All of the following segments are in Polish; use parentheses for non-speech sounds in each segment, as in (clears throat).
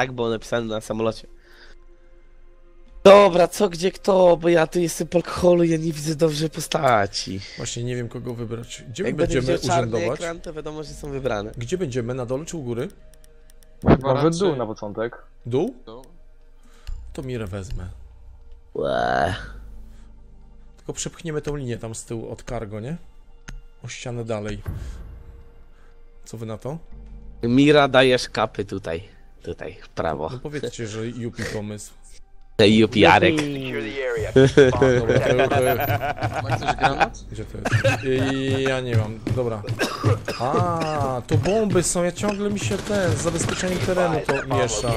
Tak było napisane na samolocie. Dobra, co, gdzie, kto, bo ja tu jestem po alkoholu, ja nie widzę dobrze postaci. Właśnie nie wiem kogo wybrać. Gdzie my Jak będę będziemy urzędować? ekran, to wiadomo, że są wybrane. Gdzie będziemy? Na dole czy u góry? Chyba Może raczej dół na początek. Dół? dół. To mirę wezmę. Łe. Tylko przepchniemy tą linię tam z tyłu od cargo, nie? O ścianę dalej. Co wy na to? Mira, dajesz kapy tutaj. Tutaj, w prawo. No powiedzcie, że Yupi pomysł. Jupiarek. (laughs) Dobra, to, Ma ktoś granat? gdzie to jest? I, ja nie mam, dobra. A, to bomby są, ja ciągle mi się ten, z zabezpieczeniem terenu to miesza.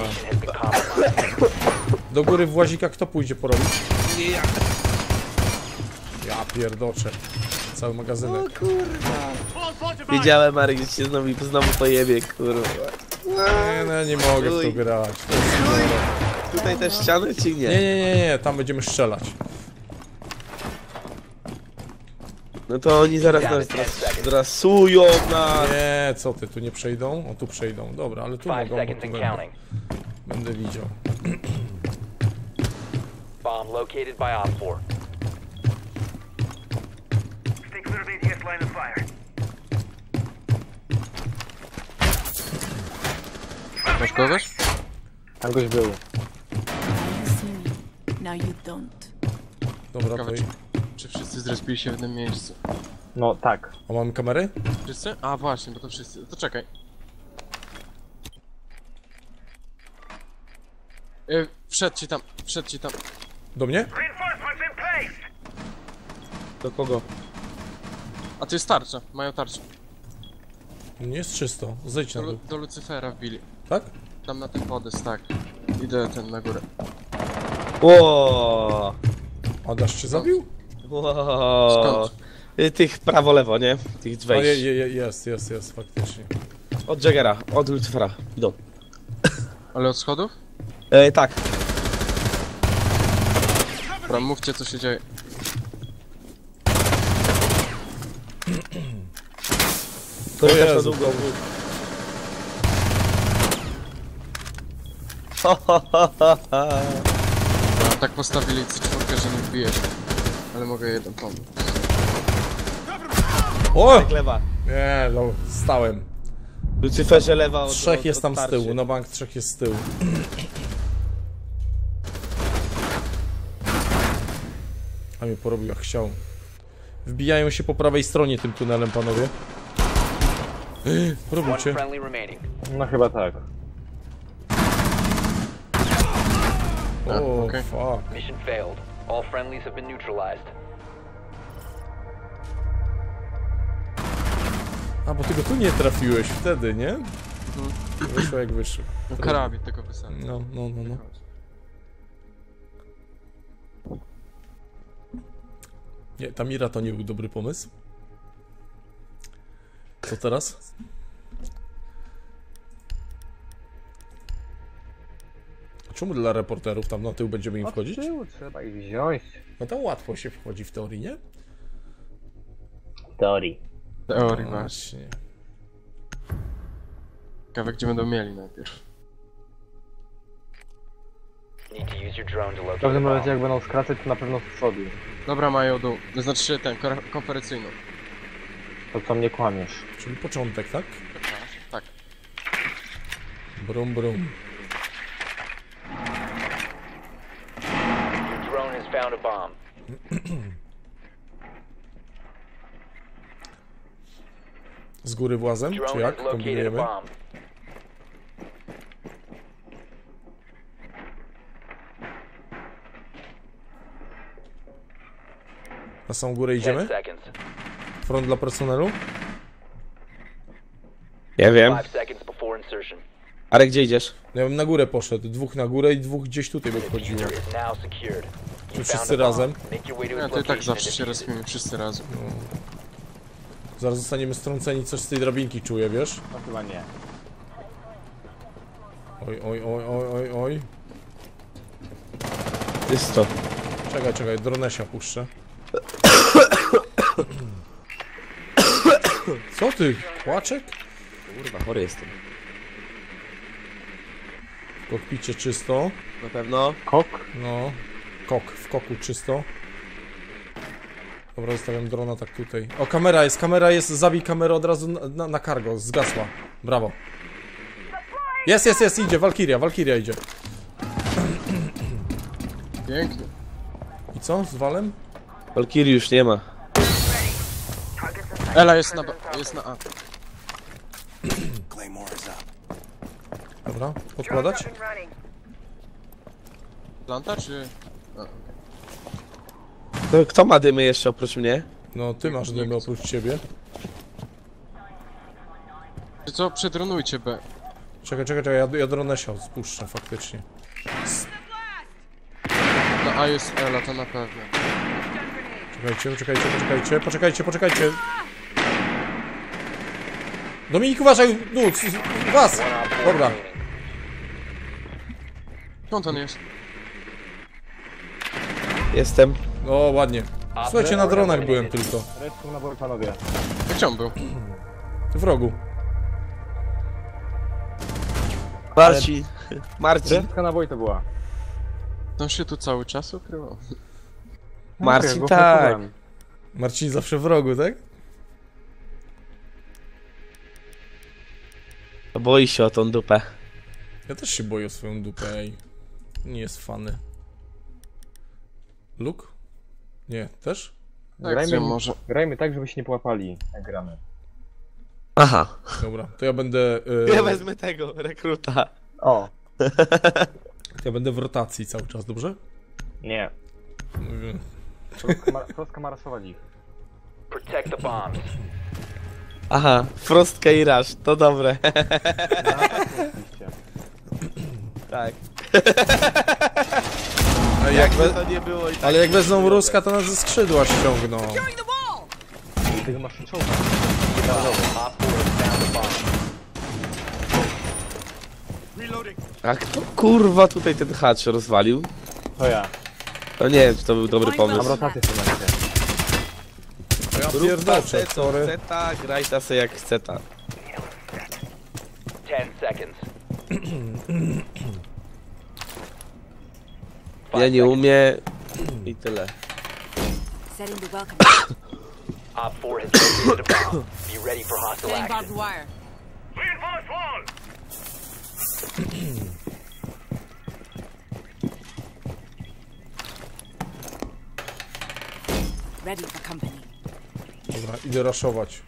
Do góry w łazika kto pójdzie porobić? Ja pierdoczę. Cały magazynek. Wiedziałem, Marek, że się znowu, znowu pojebie, kurwa. Nie, no, nie mogę w to Uj. grać. To jest chore. Tutaj też ściany, czy Nie, nie? nie, nie, nie, tam będziemy strzelać. No to oni zaraz nas zrasują nas. Nie, co ty, tu nie przejdą? O, tu przejdą. Dobra, ale tu Five mogą, bo seconds tu and będę, counting. będę widział. Bomb located by Op 4. Masz kogoś? Tam goś był. Now you don't. Dobra, to... Ciekawe, czy, czy wszyscy zrespili się w jednym miejscu? No tak. A mamy kamery? Wszyscy? A właśnie, bo to wszyscy. To czekaj. Yy, wszedł ci tam, wszedł ci tam. Do mnie? Do kogo? A to jest tarcza, mają tarczę. Nie jest czysto. Zejdź Do, na dół. do Lucyfera wbili. Tak? Tam na ten podest, tak. Idę ten na górę. Ło! Adaś cię zabił? Ło! Skąd? Y, Tych prawo-lewo, nie? Tych O, je, wejść. je, je, jest, jest, jest, faktycznie. Od Jaggera, od Lucifera. Do. (laughs) Ale od schodów? E, tak. Dobra, mówcie co się dzieje. Korytarz na Jezu, długo. A (laughs) tak postawili czwórkę, że nie wbijesz. Ale mogę jeden pomóc. O! Tak lewa. Nie, no, stałem. Lucyferze lewa od Trzech od, jest tam z tyłu, na bank trzech jest z tyłu. (clears throat) A mnie porobił jak chciał. Wbijają się po prawej stronie tym tunelem, panowie. (gasps) Robicie. No chyba tak. A, O, okej. fuck. Mission failed. All friendlies have been neutralized. A, bo ty go tu nie trafiłeś wtedy, nie? Wyszło jak wyszło. No karabin tylko wysadzę. No, no, no, no. Nie, ta Mira to nie był dobry pomysł. Co teraz? Czemu dla reporterów tam na tył będziemy im wchodzić? Od tyłu trzeba ich wziąć. No tam łatwo się wchodzi w teorii, nie? W teorii. Teorii właśnie. Właśnie. Ciekawe gdzie będą mieli najpierw. To to W każdym razie jak będą skracać, to na pewno z przodu. Dobra, mają dół. To znaczy się ten, konferencyjną. To co mnie kłamiesz. Czyli początek, tak? Tak. Brum, brum. Your drone has found a bomb. (clears throat) Z góry włazem, czy jak? Kombinujemy? Na samą górę idziemy? Front dla personelu? Ja wiem. Ale gdzie idziesz? No Ja bym na górę poszedł. Dwóch na górę i dwóch gdzieś tutaj by wchodziło. Czy wszyscy razem? Way to No to i tak zawsze się respimy wszyscy razem. Zaraz zostaniemy strąceni, coś z tej drabinki czuję, wiesz? No chyba nie. Oj, oj, oj, oj, oj, oj. Czysto. Czekaj, czekaj, dronesia puszczę. Co ty? Płaczek? Kurwa, chory jestem. kokpicie czysto. Na pewno. Kok? No. Kok, w koku czysto. Dobra, zostawiam drona tak tutaj. O, kamera jest, kamera jest, zabij kamerę od razu na, na, na cargo, zgasła. Brawo. Jest, jest, jest, idzie, Valkyria, Valkyria idzie. (clears throat) Pięknie. I co, z Walem? Valkyrie już nie ma. Ela jest na, jest na A. Dobra, podkładać? Planta czy... To kto ma dymy jeszcze oprócz mnie? No, ty masz dymy oprócz ciebie. Czy co? Przedronujcie B. Czekaj, czekaj, czekaj, ja, ja drona siał spuszczę faktycznie. Na A jest Ela, to na pewno. Czekajcie, poczekajcie, poczekajcie, poczekajcie, poczekajcie. Dominik, uważaj, no, was! Dobra, Skąd on jest? Jestem. o, ładnie. Słuchajcie, na dronach byłem tylko. Na boj, panowie. Gdzie on był? W rogu. Marcin. Marcin. Resztka na boj to była. On się tu cały czas ukrywał. Marcin, Okej, tak. blokowałem. Marcin zawsze w rogu, tak? Boi się o tą dupę. Ja też się boję o swoją dupę, ej. Nie jest fany. Luke? Nie, też? Tak, Grajmy, może. grajmy tak, żeby się nie połapali, jak gramy. Aha. Dobra, to ja będę... Ja Yy, wezmę tego, rekruta. O, (laughs) ja będę w rotacji cały czas, dobrze? nie. Yy, Troska ma, rasować ich. Protect the bombs. Aha, Frostka i Rush, to dobre. (laughs) Oczywiście. tak. (laughs) A jak we... to nie było i tak Ale jak wezmą Ruska, to nas ze skrzydła ściągną. Tego masz czołga. Op 4 has found a kto kurwa tutaj ten hacz rozwalił? To ja. To nie wiem, czy to był dobry Mam pomysł. rotację w tym momencie. Ja Rób pierdolę, ta sorry. Zeta, graj ta se jak chce ta. 10 seconds. (clears throat) Ja nie umiem i tyle. Setting the welcome. (coughs) Op 4 has located a bomb. Be ready for hostile Setting barbed action. wire. Ready for company. Dobra, idę raszować.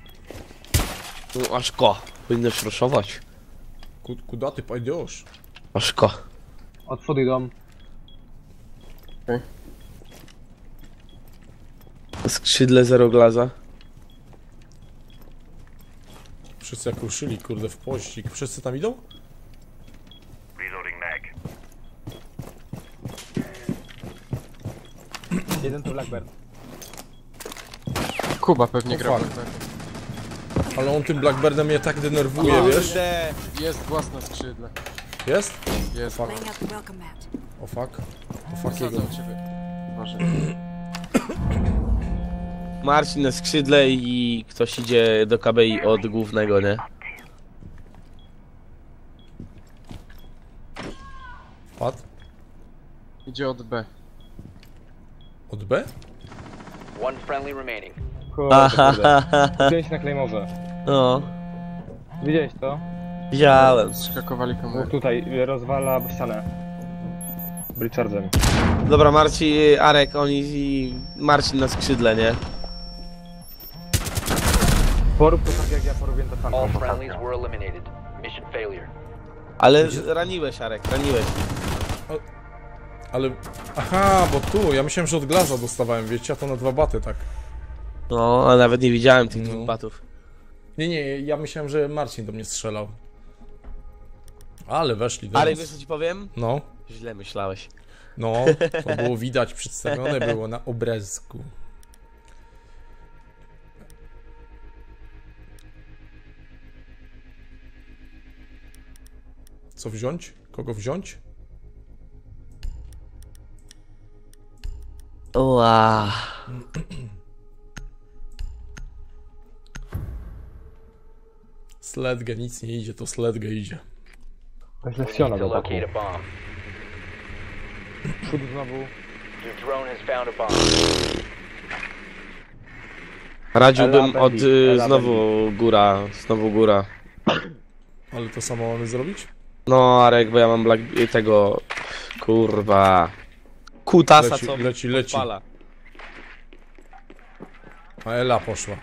No, Aszko, powinnaś ruszować. Kud, kuda ty pojdziesz? Aszko. Od przodu idą. Skrzydle zero glaza. Wszyscy jak ruszyli, kurde, w pościg. Wszyscy tam idą? Jeden to Blackbird. Kuba pewnie O, gra. fuck. tak. Ale on tym Blackbirdem mnie tak denerwuje, wiesz? Jest głaz na skrzydle. Jest? Jest. Fuck. Laying out the welcome mat. O fuck. O fuck jego. Zasadzał ciebie. Może. Marcin na skrzydle i ktoś idzie do KBI od głównego, nie? Pad? Idzie od B. Od B? One friendly remaining. Kurde, na Claymorze. No, Widziałeś to? widziałem. Skakowali Bo kamerę. tutaj rozwala ścianę. Richardem. Dobra, Marcin, Arek, oni i Marcin na skrzydle, nie? Porób to tak jak ja porobiłem to All fanką. friendlies were eliminated. Mission failure. Ale raniłeś, Arek, raniłeś. Ale... Aha, bo tu, ja myślałem, że od glaza dostawałem, wiecie, a to na dwa baty, tak. No, a nawet nie widziałem tych No. dwóch batów. Nie, nie, ja myślałem, że Marcin do mnie strzelał. Ale weszli do Arek, nas. wiesz co ci powiem? No, Źle myślałeś. no, to (laughs) było widać, przedstawione było na obrazku. Co wziąć? Kogo wziąć? Ła. Sledge, nic nie idzie, to Sledge idzie. Weźle We wsiona need to do ataku. Przód znowu. Radziłbym od y, znowu góra, znowu góra. (coughs) Ale to samo mamy zrobić? No, Arek, bo ja mam black... y, tego... Kurwa... Kutasa, Leci, co leci, leci. A Ela poszła.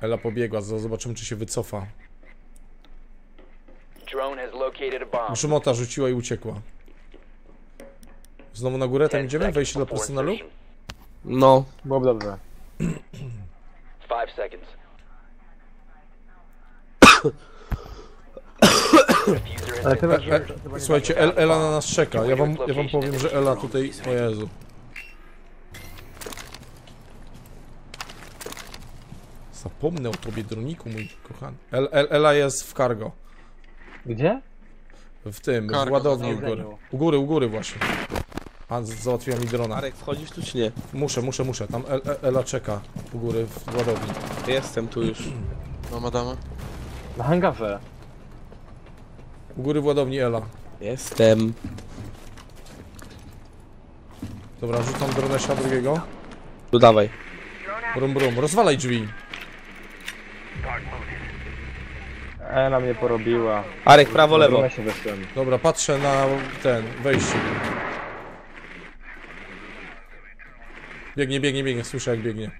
Ela pobiegła, z- zobaczymy czy się wycofa. Drone has located a bomb. Szymota rzuciła i uciekła. Znowu na górę, tam 10 idziemy? Wejście do personelu? No, Byłoby dobrze. Five seconds. Diffuser has (coughs) Ale masz... E, e, słuchajcie, El, Ela na nas czeka. Ja wam, ja wam powiem, że Ela tutaj... O Jezu. Zapomnę o tobie, droniku mój kochany. El, El, Ela jest w cargo. Gdzie? W tym, w Cargo, ładowni u góry. jedzeniu. U góry, u góry właśnie. A, z- załatwiła mi drona. Arek, wchodzisz tu czy nie? Muszę, muszę, muszę. Tam El, El, Ela czeka u góry w ładowni. Jestem tu już. (clears throat) Mam Adama. Na hangarze. U góry w ładowni Ela. Jestem. Dobra, rzucam dronesia drugiego. Tu dawaj. Brum, brum. Rozwalaj drzwi. Ela mnie porobiła. Arek, prawo, lewo. Ja się weszłem. Dobra, patrzę na ten, wejście. Biegnie, biegnie, biegnie, słyszę jak biegnie.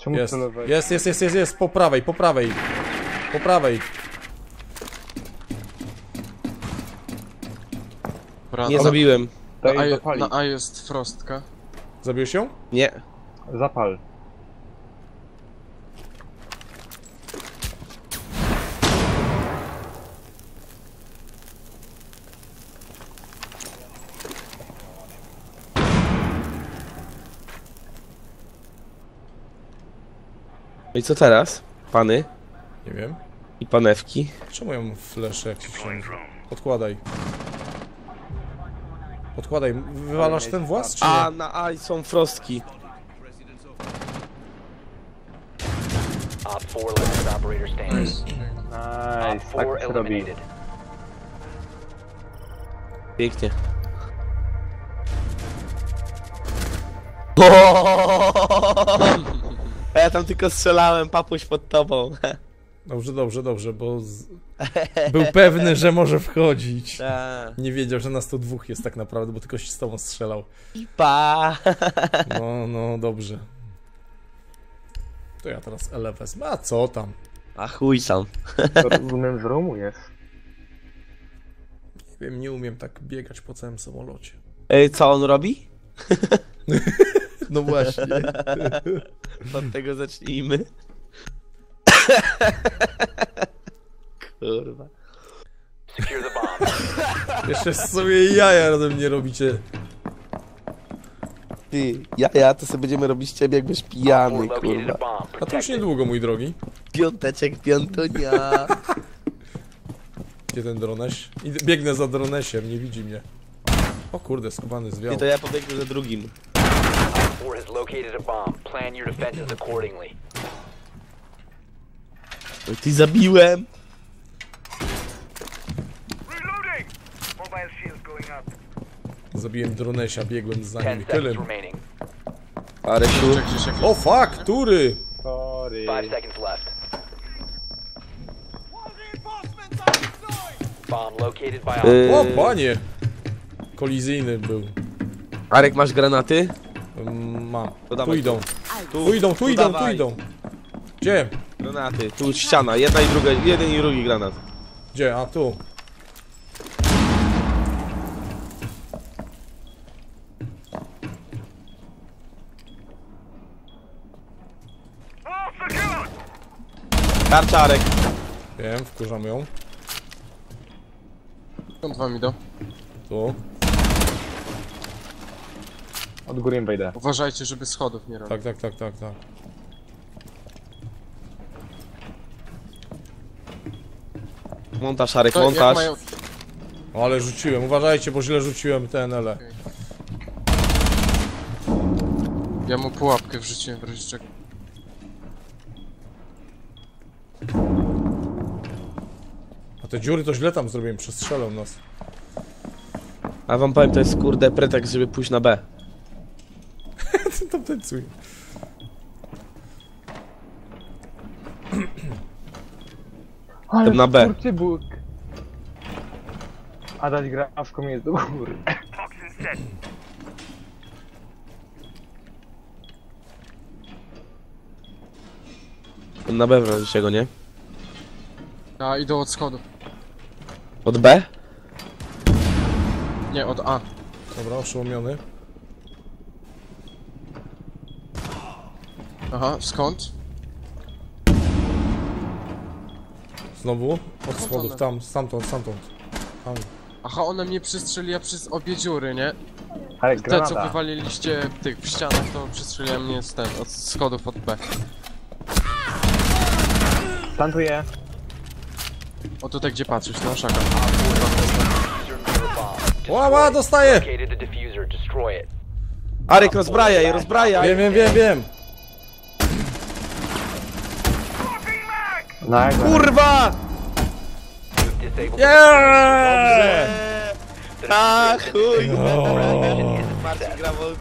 Czemu Jest, celowałeś? jest, jest, jest, jest, jest, po prawej, po prawej. Po prawej. Dobra, Nie na- zabiłem. To na, A, na A jest frostka. Zabiłeś ją? Nie. Zapal. No i co teraz? Pany Nie wiem. i panewki. Czemu ja mam flesze jak się wsiądzie? Podkładaj. Podkładaj. Wywalasz ten włas, czy A, nie? na A są frostki. Op 4 last operator standing. Op Nice, 4 tak się robi. eliminated. Pięknie. (laughs) ja tam tylko strzelałem, papuś pod tobą. (laughs) Dobrze, dobrze, dobrze, bo z... był pewny, że może wchodzić. (laughs) Ta. Nie wiedział, że nas to dwóch jest tak naprawdę, bo tylko się z tobą strzelał. I pa. No, no, dobrze. To ja teraz wezmę. A co tam? A chuj sam. To Rozumiem, z rumu jest. Nie wiem, nie umiem tak biegać po całym samolocie. Ej, co on robi? (laughs) No (laughs) właśnie. Od tego zacznijmy. Kurwa. Secure the bomb. Jeszcze sobie jaja ode mnie robicie. Ty, ja, ja to sobie będziemy robić ciebie jakbyś Op 4 pijany, kurwa. A to już niedługo, mój drogi. Piąteczek, piątunia. (laughs) Gdzie ten droneś? Idę- Biegnę za dronesiem, nie widzi mnie. O kurde, skubany zwiał. I to ja pobiegnę za drugim. Op 4 has located a bomb. Plan your defenses accordingly. Ty zabiłem. Zabiłem dronesia, biegłem za 10 nim. seconds Tyle. remaining. Aresiu. Czy gdzieś jakieś... O fuck, tury! Sorry. 5 seconds left. Bomb located by Yy, O panie! Kolizyjny był. Arek, masz granaty? Mam. To Tu idą. Tu, Tu idą, tu idą, tu dawaj. idą. Gdzie? Granaty. Tu ściana, jedna i druga, jeden i drugi granat. Gdzie? A tu. Tarcza, Arek. Wiem, wkurzam ją. Skąd wam idą? Tu. Od góry im wejdę. Uważajcie, żeby schodów nie robić. Tak, tak, tak, tak, tak. Montaż, Szarek, montaż. mają- Ale rzuciłem, uważajcie, bo źle rzuciłem ten, ale... Ja mu pułapkę wrzuciłem w. A te dziury to źle tam zrobiłem, przestrzelą nas. A wam powiem, to jest kurde pretekst, żeby pójść na B. Tam tańcuje. Ale na B. skurczybuk. A dać grafką jest do góry. Na B wrazicie go, nie? A, idą od schodów. Od B? Nie, od A. Dobra, oszołomiony. Aha, skąd? Znowu? Od schodów, tam, stamtąd, stamtąd. Tam. Aha, ona mnie przestrzeliła przez obie dziury, nie? Ale Te, co granata. wywaliliście tych w ścianach, to przestrzeliła mnie z ten, od schodów od B. Stantuję. O tutaj gdzie patrzysz, no szaka. Ła, ła, dostaję! Located a diffuser. Destroy it. Arek, rozbrajaj, rozbrajaj! Wiem, wiem, wiem, wiem. Kurwa! Disabled. Yeah! A chuj! No.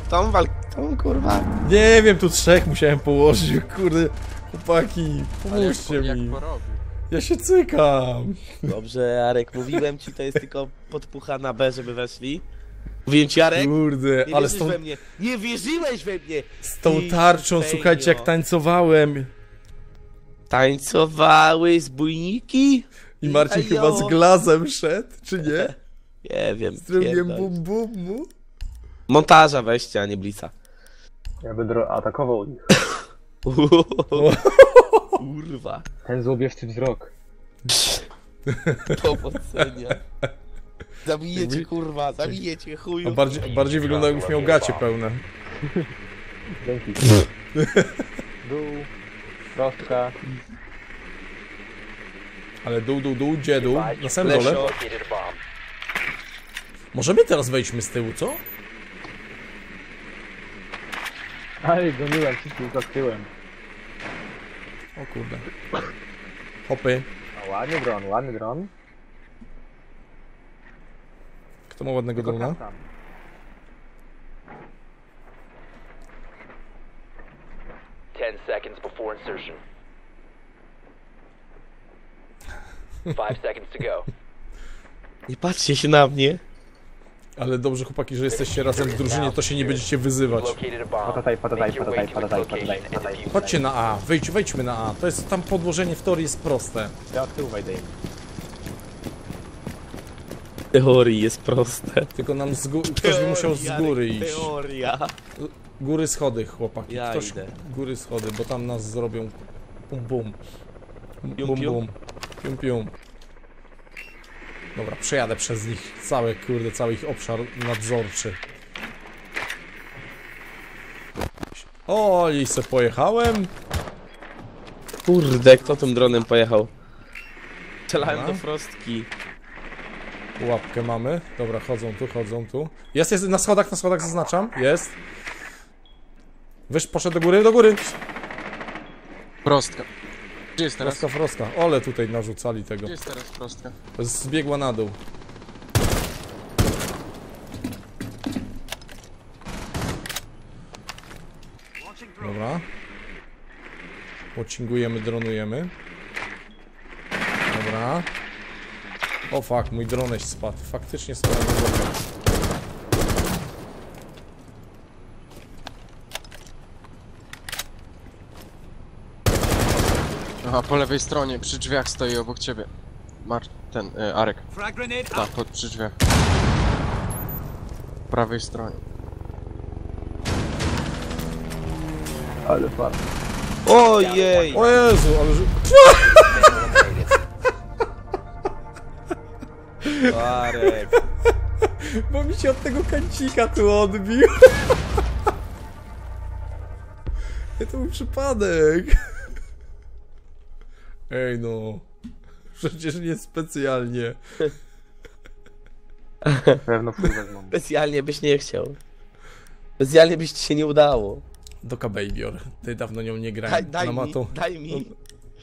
Tą walkę, tą kurwa. Nie wiem, tu trzech musiałem położyć, (laughs) kurde. Chłopaki, pomóżcie mi. Ja się cykam. Dobrze, Arek, mówiłem ci, to jest tylko podpucha na B, żeby weszli. Mówiłem ci, Arek, Kurde, nie ale z tą, we mnie, nie wierzyłeś we mnie! z tą tarczą, słuchajcie, jak tańcowałem. Tańcowały z bujniki? I Marcin Ajo. chyba z glazem szedł, czy nie? (laughs) Nie wiem, Zrobiłem pierdol. bum bum mu. Montaża weźcie, a nie blica. Ja będę atakował ich. (laughs) (laughs) Kurwa. Ten złobieszczy wzrok. Powodzenia. Zabiję cię, kurwa, zabiję cię, chuju. bardziej, bardziej wygląda jakbyś miał gacie pełne. Dzięki. Dół. Prostka. Ale dół, dół, dół, gdzie dół? Na samym dole. Możemy teraz wejdźmy z tyłu, co? Ale goniłem wszystkich za tyłem. O kurde. Hopy. A ładny dron, ładny dron. Kto ma ładnego drona? tam. Ten seconds before insertion. (laughs) Five seconds to go. Nie patrzcie się na mnie. Ale dobrze chłopaki, że jesteście razem w drużynie, to się nie będziecie wyzywać. Patataj, patataj, patataj, patataj, patataj, patataj. Chodźcie na A, wejdź, wejdźmy na A. To jest tam podłożenie w teorii jest proste. Ja od tyłu wejdę im. W teorii jest proste. Tylko nam z gó- ktoś by musiał z góry iść. Teoria. Góry schody, chłopaki. Ja Ktoś idę. góry schody, bo tam nas zrobią bum bum. Pium, Bum pium. bum. Pium pium. Dobra, przejadę przez nich całe, kurde, cały ich obszar nadzorczy. O, i se pojechałem. Kurde, kto tym dronem pojechał? Strzelałem do frostki. Łapkę mamy. Dobra, chodzą tu, chodzą tu. Jest, jest, na schodach, na schodach zaznaczam. Jest. Wyż, poszedł do góry, do góry. Prostka. Gdzie jest teraz? Froska, froska. Ole tutaj narzucali tego. Gdzie jest teraz prostka? Zbiegła na dół. Dobra. Watchingujemy, dronujemy. Dobra. O fuck, mój droneś spadł. Faktycznie spadł. Aha, po lewej stronie, przy drzwiach stoi obok ciebie. Mar... ten, e, Arek. Tak, pod przy drzwiach. Po prawej stronie. Ale fart. Ojej! O Jezu, ale że... Arek. (laughs) Bo mi się od tego kancika tu odbił. (laughs) To był przypadek. Ej no. Przecież nie specjalnie. Pewno wezmą. Specjalnie byś nie chciał. Specjalnie byś ci się nie udało. Doka Babior. Ty dawno nią nie Daj, grałem. daj Ona ma mi, tą... daj mi.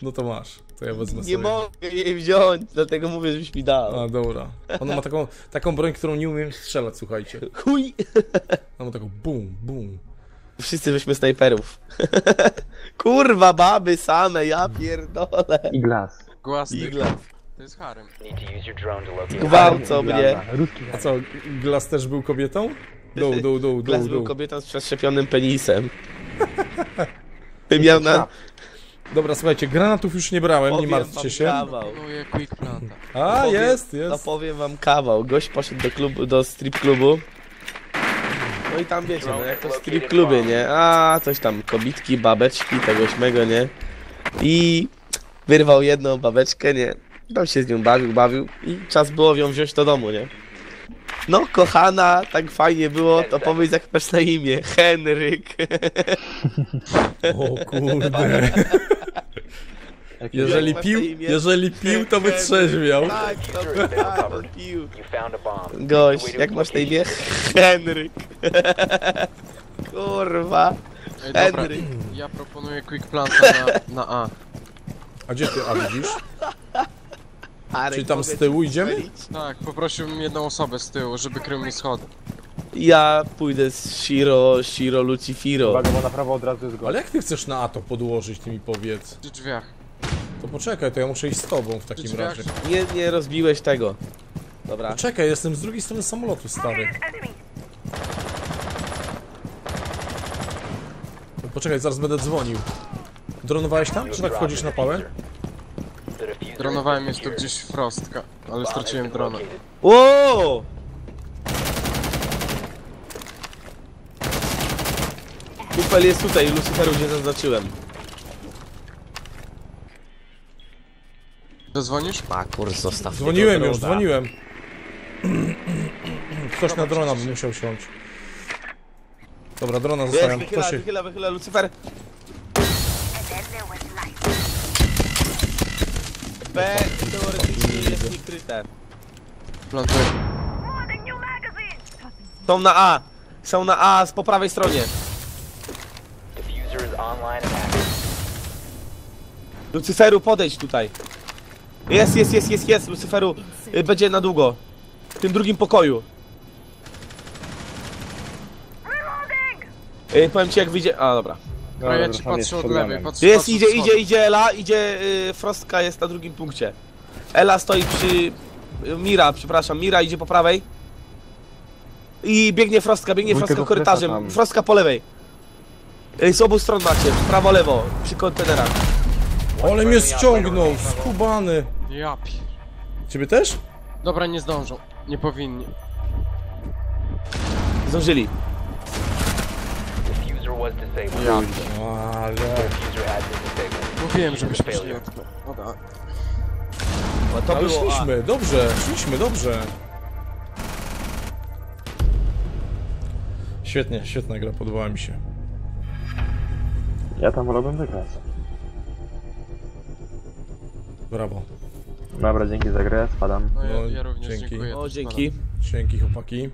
No to masz. To ja wezmę Nie sobie. mogę jej wziąć, dlatego mówię, żebyś mi dał. A, dobra. Ona ma taką, taką broń, którą nie umiem strzelać, słuchajcie. Chuj! Ona ma taką bum, bum. Wszyscy byśmy snajperów. (laughs) Kurwa, baby same, ja pierdolę. I glas. Głasny. Igla. To jest harem. Need to use your drone to locate Gwałcą mnie. Ruski A co, Glas też był kobietą? Dół, dół, dół, Glas dół, był dół. kobietą z przeszczepionym penisem. (laughs) Miał na... Dobra, słuchajcie, granatów już nie brałem, nie Powiem martwcie się. kawał. Planuję quick planta. A, Powiem- jest, No jest. powiem wam kawał. Gość poszedł do klubu, do strip klubu. No i tam wiecie, no jak to w strip klubie, nie? A, coś tam, kobitki, babeczki, tego śmego, nie? I wyrwał jedną babeczkę, nie? Tam się z nią bawił, bawił i czas było ją wziąć do domu, nie? No, kochana, tak fajnie było, to powiedz jak masz na imię. Henryk. (laughs) O kurde. (laughs) Jeżeli pił, jeżeli pił, to wytrzeźwiał. (laughs) Tak, to tak, on pił. A. Gość, jak masz na imię? (laughs) Henryk. (laughs) Kurwa. Ej, dobra. Henryk. Ja proponuję quick planta na, na A. A gdzie ty, a widzisz? Arek, Czyli tam mogę z tyłu ci idziemy? strzelić? Tak, poprosiłbym jedną osobę z tyłu, żeby krył mi schody. Ja pójdę z Shiro, Shiro Lucifiro. Uwaga, bo na prawo od razu jest gość. Ale jak ty chcesz na to podłożyć, ty mi powiedz? Przy drzwiach. To poczekaj, to ja muszę iść z tobą w takim drzwiach. razie. Nie, nie rozbiłeś tego. Dobra. Czekaj, jestem z drugiej strony samolotu, stary. No Poczekaj, zaraz będę dzwonił. Dronowałeś tam, czy tak wchodzisz na pałę? Dronowałem tu gdzieś frostka, ale straciłem drona. Ło! Kupel jest tutaj, Luciferu, gdzie zaznaczyłem. Dozwonisz? Ma kurs, zostaw Dzwoniłem już, dzwoniłem. Ktoś na drona by musiał siąść. Dobra, drona zostawiam. Wychyla, się... wychyla, wychyla, Lucifer. B teoretycznie jest niekryte. Plantuję. Są na A. Są na A, z po prawej stronie. Lucyferu, podejdź tutaj. Jest, jest, jest, jest, jest, Lucyferu. y, Będzie na długo. W tym drugim pokoju. Y, powiem ci jak wyjdzie. A dobra. A ja ci patrzę od lewej, patrzę Jest, patrzę idzie, od idzie, idzie Ela, idzie y, Frostka jest na drugim punkcie. Ela stoi przy. y, Mira, przepraszam, Mira idzie po prawej. I biegnie Frostka, biegnie Wuj Frostka korytarzem. tam. Frostka po lewej. Y, Z obu stron macie, prawo, lewo, przy kontenerach. Ale mnie ściągnął, skubany. Ja pier... Ciebie też? Dobra, nie zdążą. Nie powinni. Zdążyli. Diffuser was disabled. Ja. Ale... Diffuser has been disabled. Mówiłem, żebyśmy szli od... No to Ale było szliśmy, dobrze, szliśmy, dobrze. Świetnie, świetna gra, podobała mi się. Ja tam wolałbym wygrać. Brawo. Dobra, dzięki za grę, spadam. No ja, No, ja również dzięki. dziękuję. O, też dzięki. Dzięki chłopaki.